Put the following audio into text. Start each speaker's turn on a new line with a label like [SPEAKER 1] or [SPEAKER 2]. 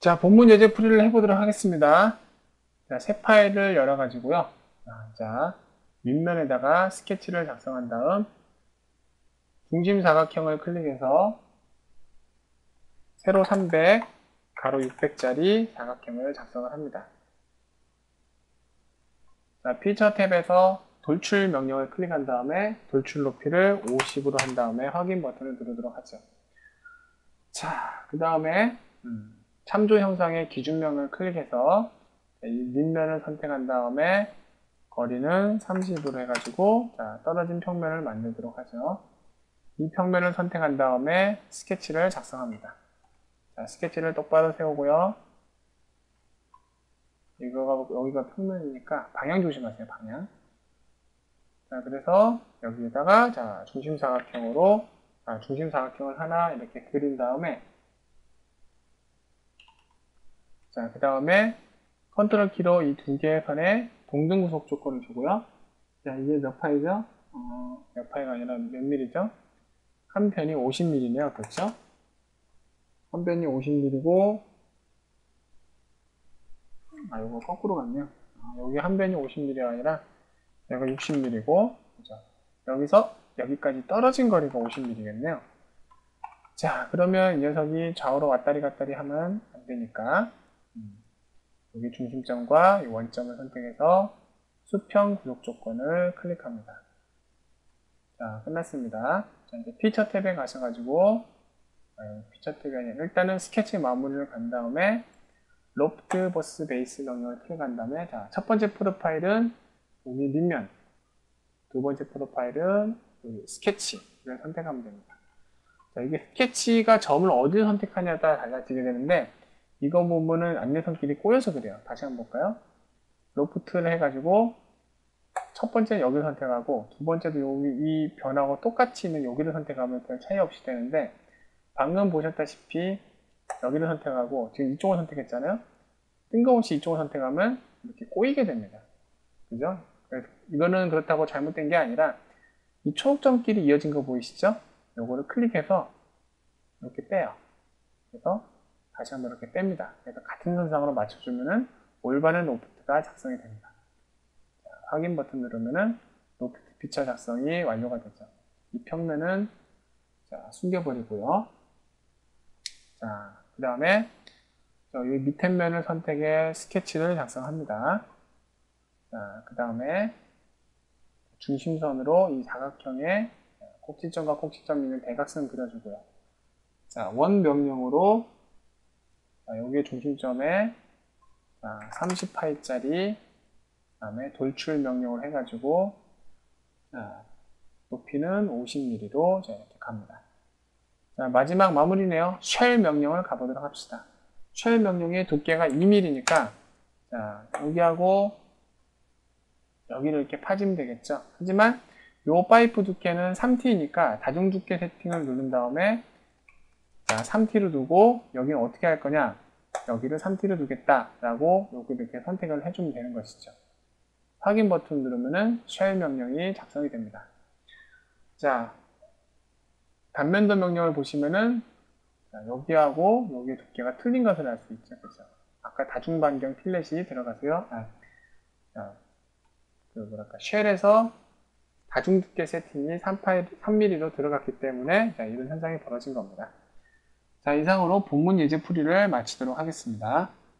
[SPEAKER 1] 자, 본문 예제 풀이를 해보도록 하겠습니다. 자, 새 파일을 열어가지고요. 아, 자, 윗면에다가 스케치를 작성한 다음 중심 사각형을 클릭해서 세로 300, 가로 600짜리 사각형을 작성을 합니다. 자, 피처 탭에서 돌출 명령을 클릭한 다음에 돌출 높이를 50으로 한 다음에 확인 버튼을 누르도록 하죠. 자, 그 다음에 음, 참조 형상의 기준명을 클릭해서 이 밑면을 선택한 다음에 거리는 30으로 해가지고 자, 떨어진 평면을 만들도록 하죠. 이 평면을 선택한 다음에 스케치를 작성합니다. 자, 스케치를 똑바로 세우고요. 이거가 여기가 평면이니까 방향 조심하세요. 방향. 자, 그래서 여기에다가 자, 중심 사각형으로 아, 중심 사각형을 하나 이렇게 그린 다음에 자, 그 다음에 컨트롤 키로 이 두 개의 선에 동등 구속 조건을 주고요. 자, 이게 몇 파이죠? 어, 몇 파이가 아니라 몇 밀리죠? 한 변이 50mm네요. 그렇죠? 한 변이 50mm고 아, 이거 거꾸로 갔네요. 아, 여기 한 변이 50mm가 아니라 여기가 60mm고 그죠? 여기서 여기까지 떨어진 거리가 50mm겠네요. 자, 그러면 이 녀석이 좌우로 왔다리 갔다리 하면 안 되니까 음, 여기 중심점과 이 원점을 선택해서 수평 구속 조건을 클릭합니다. 자, 끝났습니다. 자, 이제 피처 탭에 가셔가지고 아, 피처 탭이 아니라 일단은 스케치 마무리를 간 다음에 loft boss base 명령을 클릭한 다음에 자, 첫 번째 profile은 여기 밑면 두 번째 profile은 여기 스케치를 선택하면 됩니다. 자, 이게 스케치가 점을 어디를 선택하냐에 따라 달라지게 되는데 이거 보면은 안내선끼리 꼬여서 그래요. 다시 한번 볼까요? loft를 해가지고 첫 번째 여기를 선택하고 두 번째도 여기 이 변하고 똑같이 있는 여기를 선택하면 별 차이 없이 되는데 방금 보셨다시피 여기를 선택하고 지금 이쪽을 선택했잖아요. 뜬금없이 이쪽을 선택하면 이렇게 꼬이게 됩니다. 그죠? 이거는 그렇다고 잘못된 게 아니라 이 초록점끼리 이어진 거 보이시죠? 요거를 클릭해서 이렇게 빼요. 그래서 다시 한번 이렇게 뺍니다. 그래서 같은 선상으로 맞춰주면은 올바른 로프트가 작성이 됩니다. 자, 확인 버튼 누르면은 로프트 피처 작성이 완료가 되죠. 이 평면은 자, 숨겨버리고요. 자, 그 다음에 여기 밑에 면을 선택해 스케치를 작성합니다. 자, 그 다음에 중심선으로 이 사각형의 꼭지점과 꼭지점 있는 대각선 그려주고요. 자, 원 명령으로 자, 여기 중심점에 30파이짜리 다음에 돌출 명령을 해가지고 자, 높이는 50mm로 이렇게 갑니다. 자, 마지막 마무리네요. 쉘 명령을 가보도록 합시다. 쉘 명령의 두께가 2mm니까 자, 여기하고 여기를 이렇게 파지면 되겠죠. 하지만 요 파이프 두께는 3T니까 다중 두께 세팅을 누른 다음에 자, 3T로 두고 여기는 어떻게 할 거냐? 여기를 3T로 두겠다라고 여기 이렇게 선택을 해주면 되는 것이죠. 확인 버튼 누르면은 쉘 명령이 작성이 됩니다. 자, 단면도 명령을 보시면은 자, 여기하고 여기의 두께가 틀린 것을 알 수 있죠. 그죠? 아까 다중반경 필렛이 들어가서요. 아, 자, 그 뭐랄까 쉘에서 다중 두께 세팅이 3mm로 들어갔기 때문에 자, 이런 현상이 벌어진 겁니다. 자, 이상으로 본문 예제 풀이를 마치도록 하겠습니다.